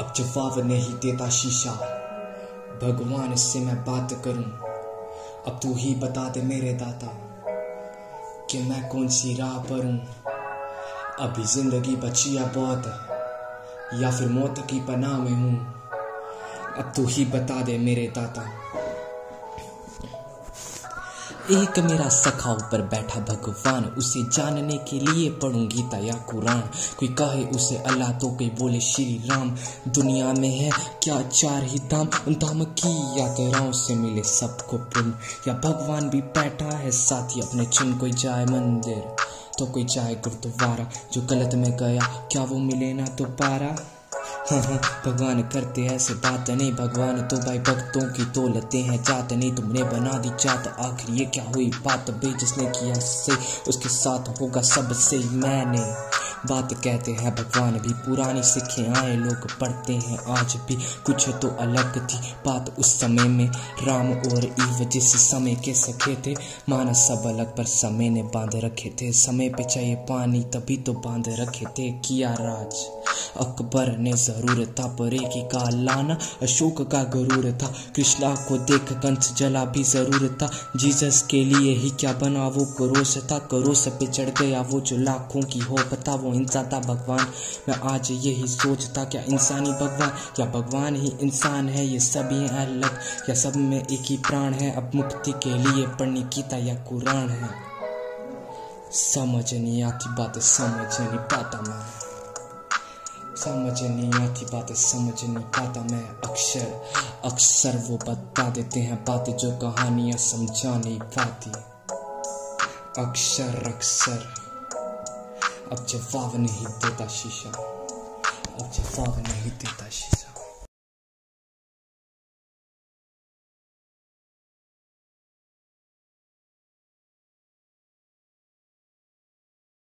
जवाब नहीं देता शीशा। भगवान से मैं बात करूँ। अब तू ही बता दे मेरे दाता, कि मैं कौन सी राह पर हूँ। अभी ज़िंदगी बची है बहुत या फिर मौत की पनाह में हूँ। अब तू ही बता दे मेरे दाता। एक मेरा सखा ऊपर बैठा भगवान, उसे जानने के लिए पढ़ूं गीता या कुरान। कोई कहे उसे अल्लाह तो कोई बोले श्री राम। दुनिया में है क्या चार ही उन दाम की यात्राओं से मिले सबको पुण्य या भगवान भी बैठा है साथ ही अपने चुन कोई जाए मंदिर। तो कोई जाए गुरुद्वारा, जो गलत में गया, क्या वो मिले ना तो पारा हाँ हाँ भगवान करते ऐसे बात। नहीं, भगवान तो भाई भक्तों की तो लेते हैं चाहत नहीं, तुमने बना दी चाहत आखिर ये क्या हुई बात बे जिसने किया से उसके साथ होगा सबसे? मैंने बात कहते हैं भगवान भी। पुरानी सिखे आए, लोग पढ़ते हैं। आज भी कुछ तो अलग थी बात उस समय में। राम और ईव जिस समय के सखे थे माना सब अलग, पर समय ने बाँध रखे थे। समय पे चाहिए पानी तभी तो बाँध रखे थे। किया राज। अकबर ने ज़रूर था परे की का लाना। अशोक का गरूर था। कृष्णा को देख कंस जला भी ज़रूर था। जीसस के लिए ही क्या बना वो करोस था। करोस पे चढ़ गया वो जो लाखों की हो पता वो इंसान था भगवान। मैं आज यही सोचता, क्या इंसानी भगवान? क्या भगवान ही इंसान है? ये सभी अलग। या सब में एक ही प्राण है? अब मुक्ति के लिए पढ़नी गीता या कुरान है? समझ नहीं आती बात, समझ नहीं पाता मैं। समझ नहीं आती बातें समझ नहीं पाता मैं। अक्षर अक्सर वो बता देते हैं बातें जो कहानियाँ समझा नहीं पाती। अक्षर अक्सर। अब जवाब नहीं देता शीशा। अब जवाब नहीं देता शीशा।